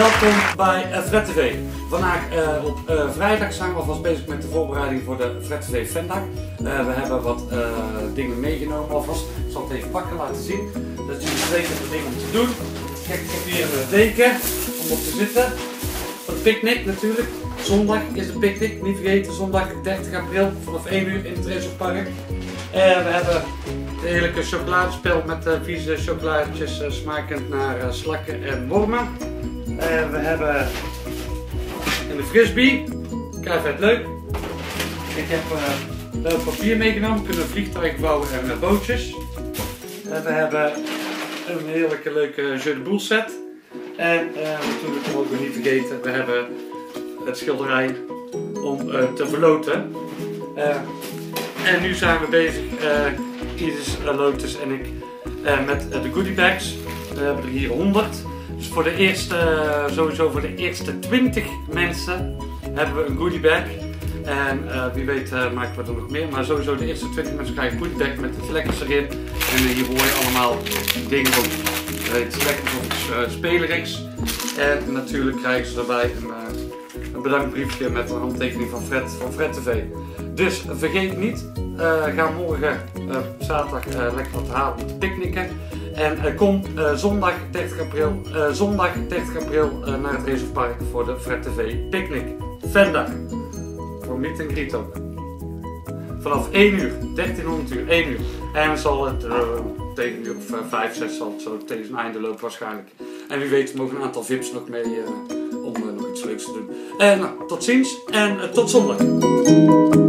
Welkom bij uh, Fred TV. Vandaag uh, op uh, vrijdag zijn we alvast bezig met de voorbereiding voor de Fred TV Vendag. we hebben wat dingen meegenomen alvast. Ik zal het even pakken laten zien. Dat jullie de dingen om te doen. Kijk, ik heb hier een deken om op te zitten. Voor de picknick natuurlijk. Zondag is de picknick, niet vergeten. Zondag 30 april vanaf 1 uur in het. En we hebben het heerlijke chocoladespel met uh, vieze chocoladetjes uh, smakend naar uh, slakken en wormen. En we hebben een frisbee. Kijk, vet leuk. Ik heb uh, papier meegenomen. We kunnen vliegtuigen bouwen en bootjes. En we hebben een heerlijke leuke jeu de set. En natuurlijk mogen we niet vergeten, we hebben het schilderij om te verloten. En nu zijn we bezig, uh, Iris, uh, Lotus en ik, uh, met de goodie bags. We hebben er hier 100. Dus voor de eerste, sowieso voor de eerste 20 mensen hebben we een goodie bag. En wie weet maken we er nog meer. Maar sowieso de eerste 20 mensen krijgen een goodie bag met iets lekkers erin. En hier hoor je allemaal dingen van iets lekkers of speleriks. En natuurlijk krijgen ze erbij een, een bedankbriefje met een handtekening van Fred van Fred TV. Dus vergeet niet, uh, ga morgen uh, zaterdag uh, lekker wat halen om te picknicken. En kom zondag 30 april, zondag 30 april naar het Racerpark voor de Fred TV Picnic. Vendag. Voor meet and greet. Vanaf 1 uur, 1300 uur, 1 uur. En zal het tegen een uur of 5, 6 zal het zo tegen zijn einde lopen waarschijnlijk. En wie weet mogen een aantal VIP's nog mee om nog iets leuks te doen. Nou, tot ziens en tot zondag.